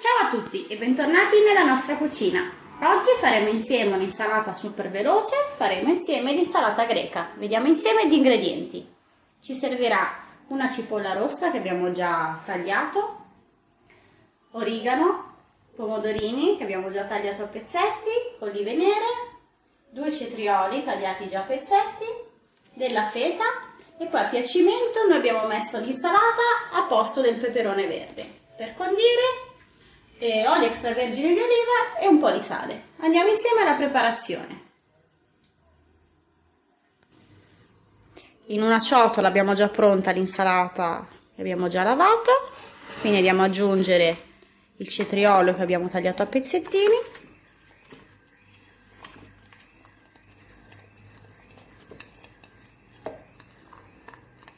Ciao a tutti e bentornati nella nostra cucina. Oggi faremo insieme un'insalata super veloce, faremo insieme l'insalata greca. Vediamo insieme gli ingredienti. Ci servirà una cipolla rossa che abbiamo già tagliato, origano, pomodorini che abbiamo già tagliato a pezzetti, olive nere, due cetrioli tagliati già a pezzetti, della feta e poi a piacimento noi abbiamo messo l'insalata a posto del peperone verde. Per condire eh, olio extravergine di oliva e un po' di sale. Andiamo insieme alla preparazione. In una ciotola abbiamo già pronta l'insalata che abbiamo già lavato, quindi andiamo ad aggiungere il cetriolo che abbiamo tagliato a pezzettini.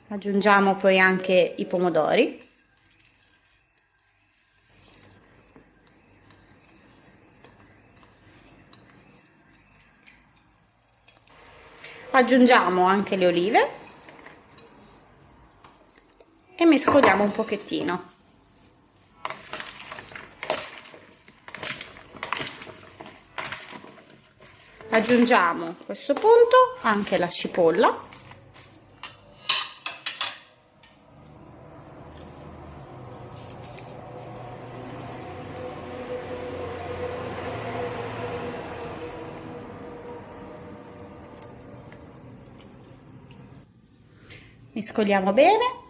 Aggiungiamo poi anche i pomodori. Aggiungiamo anche le olive. E mescoliamo un pochettino. Aggiungiamo a questo punto anche la cipolla mescoliamo bene.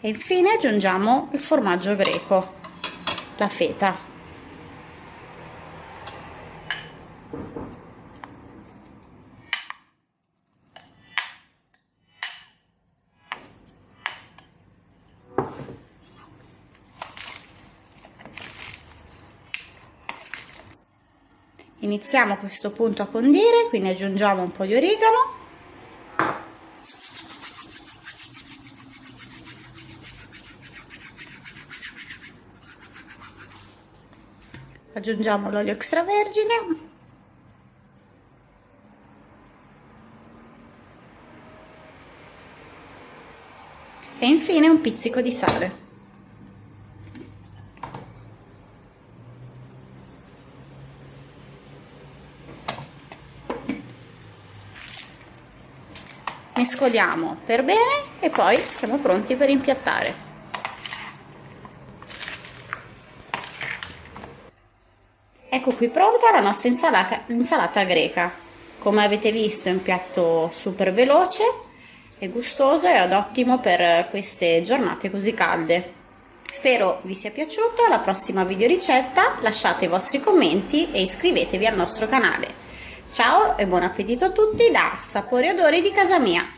E infine aggiungiamo il formaggio greco la feta iniziamo a questo punto a condire quindi aggiungiamo un po' di origano. Aggiungiamo l'olio extravergine. E infine un pizzico di sale mescoliamo per bene e poi siamo pronti per impiattare. Ecco qui pronta la nostra insalata, insalata greca. Come avete visto è un piatto super veloce e gustoso ed ottimo per queste giornate così calde. Spero vi sia piaciuto, alla prossima video ricetta lasciate i vostri commenti e iscrivetevi al nostro canale. Ciao e buon appetito a tutti da Sapori Odori di casa mia!